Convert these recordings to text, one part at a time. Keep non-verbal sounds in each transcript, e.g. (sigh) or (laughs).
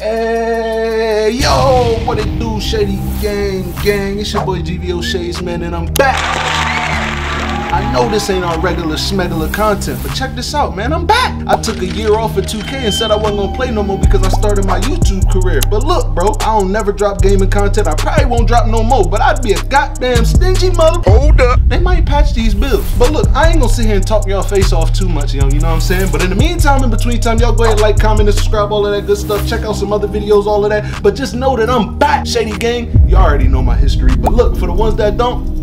Hey, yo, what it do, Shady Gang, gang? It's your boy GVO Shades, man, and I'm back. I know this ain't our regular smegular content, but check this out, man. I'm back. I took a year off of 2K and said I wasn't gonna play no more because I started my YouTube career. But look, bro, I don't never drop gaming content. I probably won't drop no more, but I'd be a goddamn stingy mother. Hold up. They might patch these bills. But look, I ain't gonna sit here and talk y'all face off too much, yo. You know what I'm saying? But in the meantime, in between time, y'all go ahead, like, comment, and subscribe, all of that good stuff. Check out some other videos, all of that. But just know that I'm back, Shady Gang. You already know my history. But look, for the ones that don't,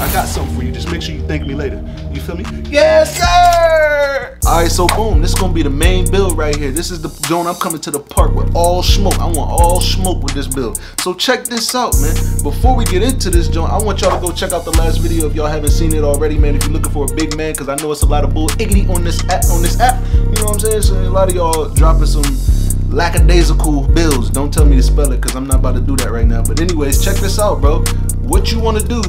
I got something for you. Just make sure you thank me later. You feel me? Yes, sir! Alright, so boom, this is gonna be the main build right here. This is the zone I'm coming to the park with all smoke. I want all smoke with this build. So check this out, man. Before we get into this joint, I want y'all to go check out the last video if y'all haven't seen it already, man. If you're looking for a big man, because I know it's a lot of bull iggity on this app on this app. You know what I'm saying? So a lot of y'all dropping some lackadaisical bills. Don't tell me to spell it because I'm not about to do that right now. But anyways, check this out, bro. What you want to do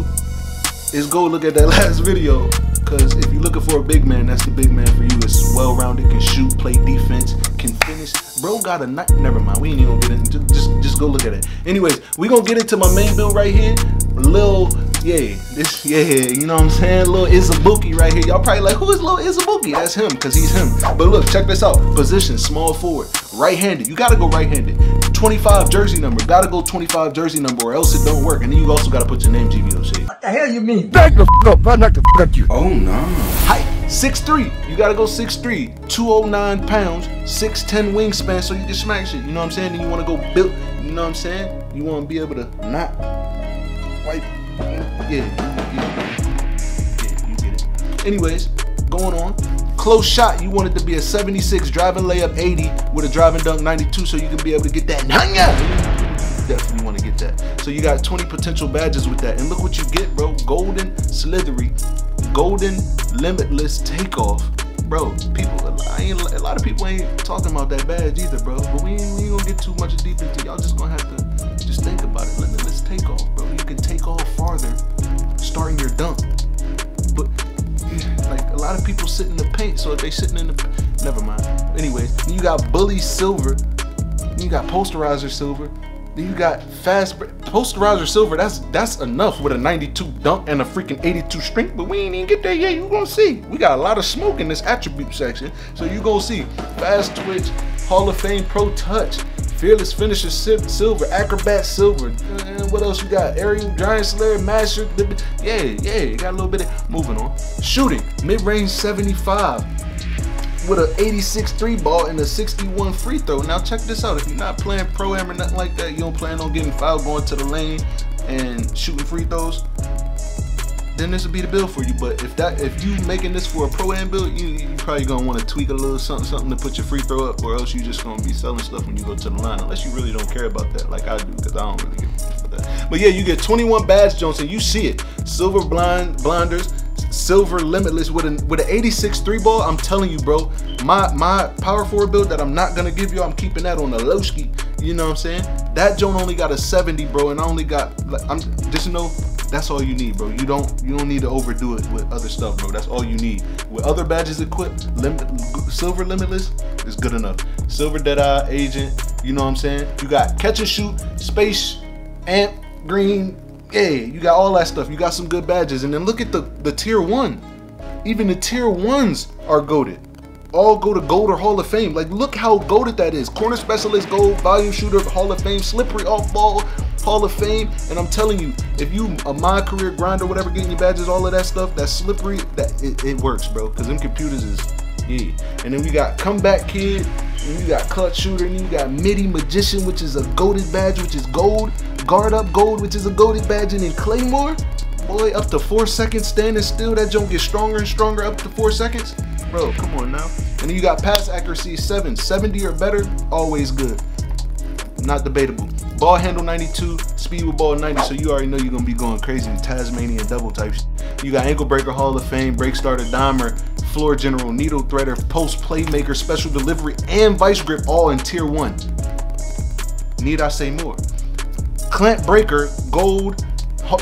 is go look at that (laughs) last video. Because if you're looking for a big man, that's the big man for you. It's well-rounded, can shoot, play defense, can finish. Bro got a night. Never mind. We ain't even gonna get into. Just, just go look at it. Anyways, we gonna get into my main build right here. Lil, yeah, this, yeah, you know what I'm saying? Lil Izabuki right here. Y'all probably like, who is Lil Izabuki? That's him, cause he's him. But look, check this out. Position, small forward, right-handed. You gotta go right-handed. 25 jersey number. Gotta go 25 jersey number, or else it don't work. And then you also gotta put your name GVO shade. What the hell you mean? Back the f up, I knock the f at you. Oh no. Height 6'3. You gotta go 6'3, 209 pounds, 6'10 wingspan so you can smack shit. You know what I'm saying? Then you wanna go build, you know what I'm saying? You wanna be able to not wipe. Yeah, yeah, you get it. Anyways, going on. Close shot, you want it to be a 76 driving layup 80 with a driving dunk 92 so you can be able to get that nanya. Definitely want to get that. So you got 20 potential badges with that. And look what you get, bro. Golden Slithery. Golden Limitless Takeoff. Bro, people, a lot of people ain't talking about that badge either, bro. But we ain't, we ain't gonna get too much deep into Y'all just gonna have to just think about it. Limitless Takeoff, bro. You can take off farther starting your dunk. But like a lot of people sit in the paint, so if they sitting in the never mind. Anyways, you got bully silver, you got posterizer silver, then you got fast posterizer silver. That's that's enough with a 92 dunk and a freaking 82 strength, but we ain't even get there yet. You gonna see. We got a lot of smoke in this attribute section, so you gonna see fast twitch, Hall of Fame Pro Touch. Fearless Finisher Silver, Acrobat Silver. What else you got? Aerial Giant Slayer, Master. Yeah, yeah, you got a little bit of moving on. Shooting, mid range 75 with an 86 three ball and a 61 free throw. Now check this out. If you're not playing pro am or nothing like that, you don't plan on getting fouled going to the lane and shooting free throws, then this will be the build for you. But if that if you making this for a pro am build, you you probably gonna want to tweak a little something something to put your free throw up, or else you just gonna be selling stuff when you go to the line. Unless you really don't care about that, like I do, because I don't really give. But yeah, you get 21 badge Jones, and you see it. Silver blind blinders, silver limitless with an with an 86 three ball. I'm telling you, bro, my my power forward build that I'm not gonna give you, I'm keeping that on the low ski. You know what I'm saying? That Joan only got a 70, bro, and I only got like I'm just know that's all you need, bro. You don't you don't need to overdo it with other stuff, bro. That's all you need. With other badges equipped, limit, silver limitless is good enough. Silver Deadeye Agent, you know what I'm saying? You got catch and shoot, space, amp, green, yeah, you got all that stuff. You got some good badges. And then look at the, the tier one. Even the tier ones are goaded. All go to gold or Hall of Fame. Like, look how goaded that is. Corner specialist, gold, volume shooter, Hall of Fame, slippery off ball, Hall of Fame. And I'm telling you, if you a my career grinder, whatever, getting your badges, all of that stuff, that slippery, that it, it works, bro. Cause them computers is yeah. And then we got comeback kid, and you got clutch shooter, and you got Middy magician, which is a goaded badge, which is gold. Guard up gold, which is a goaded badge, and then Claymore, boy, up to four seconds standing still. That jump gets stronger and stronger up to four seconds. Bro, come on now. And then you got pass accuracy seven, 70 or better, always good. Not debatable. Ball handle 92, speed with ball 90, so you already know you're gonna be going crazy Tasmanian double types. You got ankle breaker Hall of Fame, break starter dimer, floor general, needle threader, post playmaker, special delivery, and vice grip all in tier one. Need I say more? Clamp breaker, gold,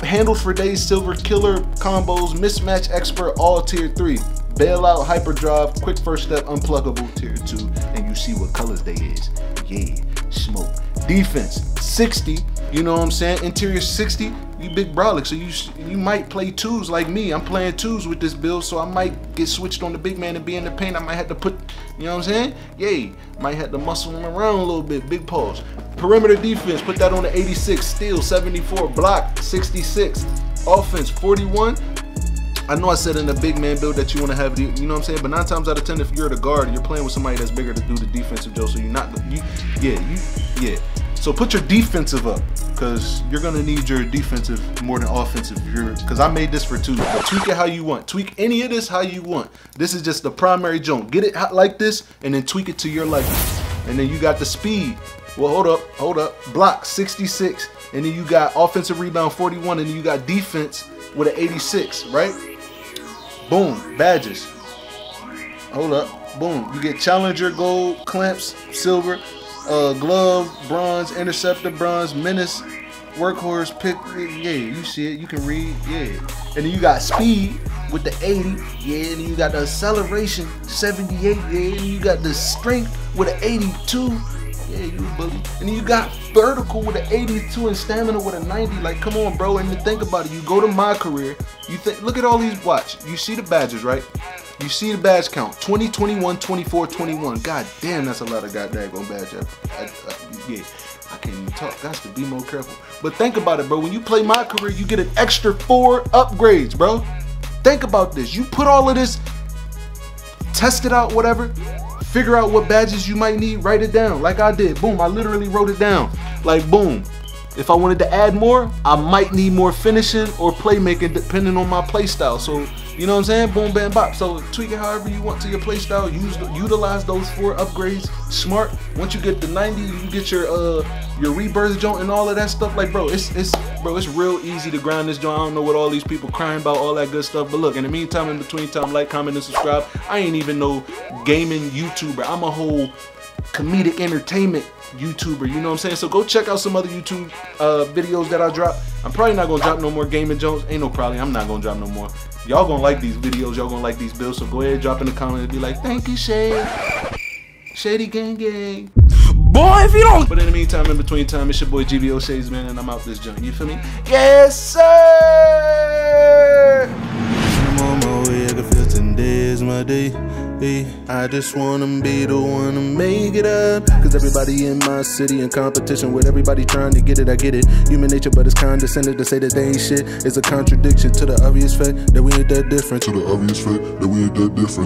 handles for days, silver, killer combos, mismatch expert, all tier three. Bailout, hyperdrive, quick first step, unpluggable, tier two, and you see what colors they is. Yeah, smoke. Defense 60. You know what I'm saying? Interior 60. You big brolic, so you you might play twos like me. I'm playing twos with this build, so I might get switched on the big man and be in the paint. I might have to put, you know what I'm saying? Yay. Might have to muscle him around a little bit. Big pause. Perimeter defense, put that on the 86. Steal 74. Block 66. Offense 41. I know I said in the big man build that you want to have, you know what I'm saying? But nine times out of ten, if you're the guard, you're playing with somebody that's bigger to do the defensive job. So you're not, you, yeah, you, yeah. So put your defensive up, cause you're gonna need your defensive more than offensive. You're, cause I made this for two. But tweak it how you want. Tweak any of this how you want. This is just the primary jump. Get it like this, and then tweak it to your liking. And then you got the speed. Well, hold up, hold up. Block 66, and then you got offensive rebound 41, and then you got defense with an 86, right? Boom, badges. Hold up, boom. You get challenger gold, clamps, silver, uh, glove, bronze, interceptor, bronze, menace, workhorse, pick. Yeah, you see it. You can read. Yeah, and then you got speed with the 80. Yeah, and you got the acceleration 78. Yeah, and you got the strength with an 82. Yeah, you bully. And you got vertical with an 82 and stamina with a 90. Like, come on, bro. And think about it. You go to my career. You think, look at all these. Watch. You see the badges, right? You see the badge count 20, 21, 24, 21. God damn, that's a lot of goddamn badge. I, I, I, yeah, I can't even talk. Got to be more careful. But think about it, bro. When you play my career, you get an extra four upgrades, bro. Think about this. You put all of this, test it out, whatever. Figure out what badges you might need, write it down like I did. Boom, I literally wrote it down. Like boom. If I wanted to add more, I might need more finishing or playmaking depending on my playstyle. So you know what I'm saying? Boom, bam, bop. So tweak it however you want to your playstyle. Use utilize those four upgrades. Smart. Once you get the 90, you get your uh your rebirth joint and all of that stuff. Like, bro, it's it's bro, it's real easy to grind this joint. I don't know what all these people crying about, all that good stuff. But look, in the meantime, in between time, like, comment, and subscribe. I ain't even no gaming YouTuber. I'm a whole comedic entertainment YouTuber, you know what I'm saying? So go check out some other YouTube uh, videos that I drop. I'm probably not gonna drop no more gaming Jones. Ain't no probably, I'm not gonna drop no more. Y'all gonna like these videos, y'all gonna like these bills. so go ahead, drop in the comments and be like, thank you, Shade. Shady Gang Gang. Boy, if you don't. But in the meantime, in between time, it's your boy GVO Shades, man, and I'm out this joint. You feel me? Yes, sir! My day. I just wanna be the one to make it up. Cause everybody in my city in competition with everybody trying to get it, I get it. Human nature, but it's condescending to say that they ain't shit. It's a contradiction to the obvious fact that we ain't that different. To the obvious fact that we ain't that different.